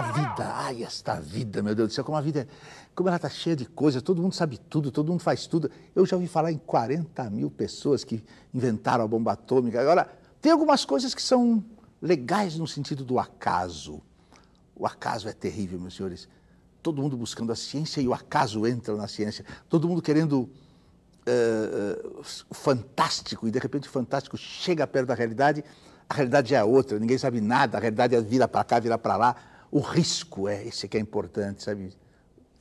A vida, ai, esta vida, meu Deus do céu, como a vida é, como ela está cheia de coisas, todo mundo sabe tudo, todo mundo faz tudo. Eu já ouvi falar em 40 mil pessoas que inventaram a bomba atômica. Agora, tem algumas coisas que são legais no sentido do acaso. O acaso é terrível, meus senhores. Todo mundo buscando a ciência e o acaso entra na ciência. Todo mundo querendo uh, uh, fantástico e de repente o fantástico chega perto da realidade, a realidade é outra, ninguém sabe nada, a realidade é vira para cá, vira para lá. O risco é esse que é importante, sabe?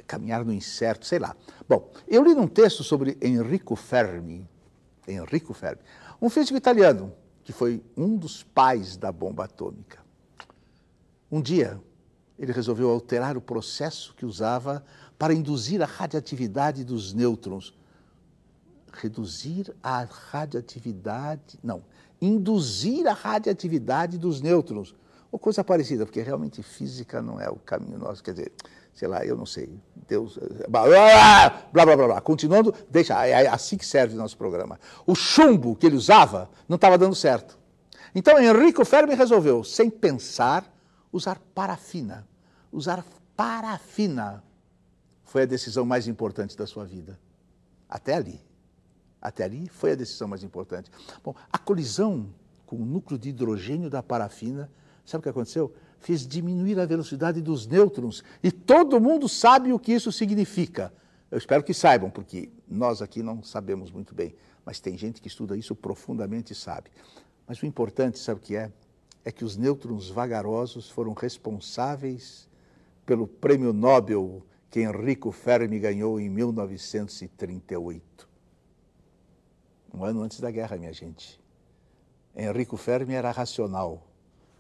Caminhar no incerto, sei lá. Bom, eu li num texto sobre Enrico Fermi, Enrico Fermi, um físico italiano que foi um dos pais da bomba atômica. Um dia, ele resolveu alterar o processo que usava para induzir a radioatividade dos nêutrons. Reduzir a radioatividade. Não, induzir a radioatividade dos nêutrons. Ou coisa parecida, porque realmente física não é o caminho nosso. Quer dizer, sei lá, eu não sei. Deus. Blá blá blá blá. blá. Continuando, deixa, é, é assim que serve o nosso programa. O chumbo que ele usava não estava dando certo. Então Enrico Fermi resolveu, sem pensar, usar parafina. Usar parafina foi a decisão mais importante da sua vida. Até ali. Até ali foi a decisão mais importante. Bom, a colisão com o núcleo de hidrogênio da parafina, sabe o que aconteceu? fez diminuir a velocidade dos nêutrons. E todo mundo sabe o que isso significa. Eu espero que saibam, porque nós aqui não sabemos muito bem, mas tem gente que estuda isso profundamente e sabe. Mas o importante, sabe o que é? É que os nêutrons vagarosos foram responsáveis pelo prêmio Nobel que Enrico Fermi ganhou em 1938. Um ano antes da guerra, minha gente. Enrico Fermi era racional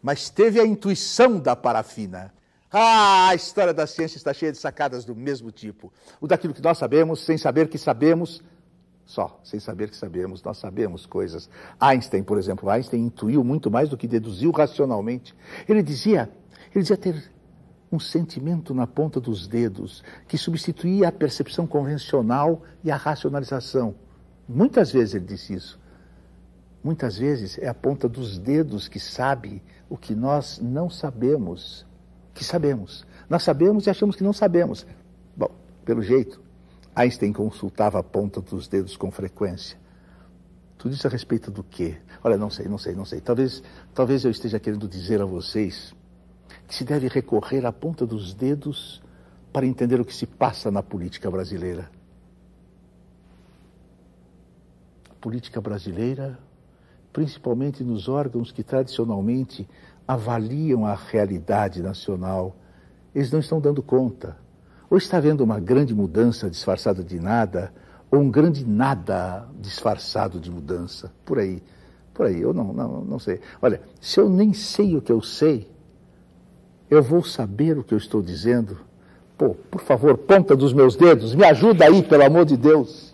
mas teve a intuição da parafina. Ah, a história da ciência está cheia de sacadas do mesmo tipo. O daquilo que nós sabemos, sem saber que sabemos, só, sem saber que sabemos, nós sabemos coisas. Einstein, por exemplo, Einstein intuiu muito mais do que deduziu racionalmente. Ele dizia, ele dizia ter um sentimento na ponta dos dedos que substituía a percepção convencional e a racionalização. Muitas vezes ele disse isso. Muitas vezes é a ponta dos dedos que sabe o que nós não sabemos que sabemos. Nós sabemos e achamos que não sabemos. Bom, pelo jeito, Einstein consultava a ponta dos dedos com frequência. Tudo isso a respeito do quê? Olha, não sei, não sei, não sei. Talvez, talvez eu esteja querendo dizer a vocês que se deve recorrer à ponta dos dedos para entender o que se passa na política brasileira. A política brasileira principalmente nos órgãos que tradicionalmente avaliam a realidade nacional, eles não estão dando conta. Ou está havendo uma grande mudança disfarçada de nada, ou um grande nada disfarçado de mudança. Por aí. Por aí. Eu não, não, não sei. Olha, se eu nem sei o que eu sei, eu vou saber o que eu estou dizendo. Pô, por favor, ponta dos meus dedos, me ajuda aí, pelo amor de Deus.